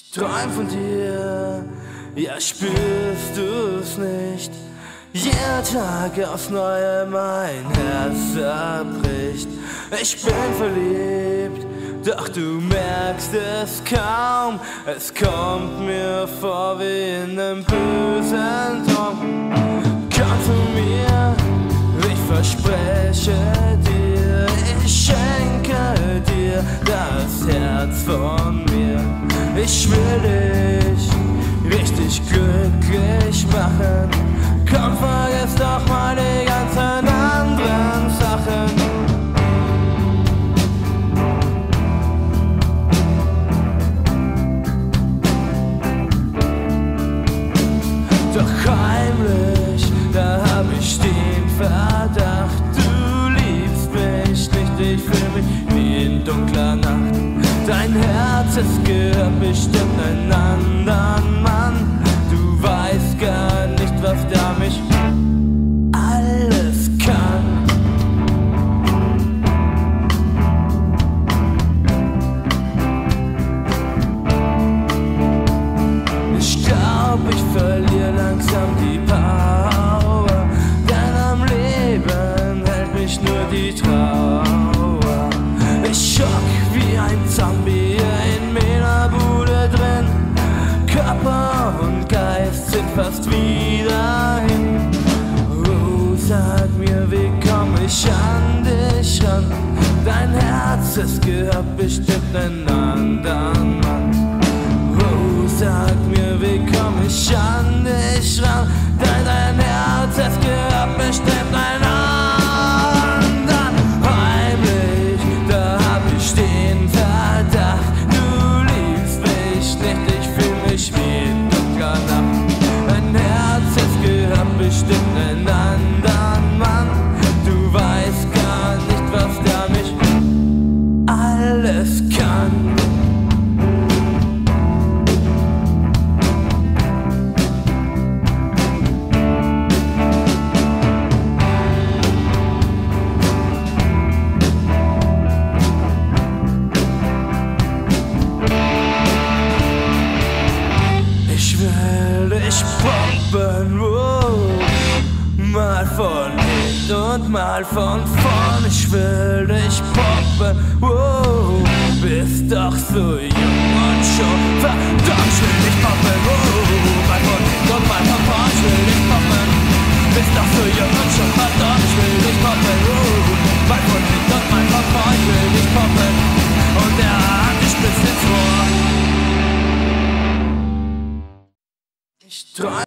Ich träum von dir, ja spürst du's nicht? Jeder Tag aufs Neue mein Herz zerbricht. Ich bin verliebt, doch du merkst es kaum. Es kommt mir vor wie in einem bösen Traum. Komm zu mir, ich verspreche dir, ich schenke dir das Herz von mir. Ich will dich richtig glücklich machen. Komm, vergiss doch mal die ganzen anderen Sachen. Doch heimlich, da hab ich den Verdacht, es gehört bestimmt einen anderen Mann. Du weißt gar nicht, was der mich alles kann. Ich glaub, ich verliere langsam die Power. Denn am Leben hält mich nur die Trauer. Fast wieder hin. Oh, sag mir, wie komm ich an dich ran? Dein Herz, es gehört bestimmt einen anderen Mann. Oh, sag mir, wie komm ich an dich ran? Bestimmt ein anderen Mann. Du weißt gar nicht, was der mich alles kann. Ich will dich poppen, wow. Mal von hinten und mal von vorn. Ich will dich poppen, wow. bist doch so jung und schon verdammt. Ich will dich poppen, wow. mal von hinten und mal von vorn. Ich will dich poppen, bist doch so jung und schon verdammt. Ich will dich poppen, wow. mal von hinten und mal von vorn. Ich will dich poppen und der hat dich bis ins Ohr. Ich träum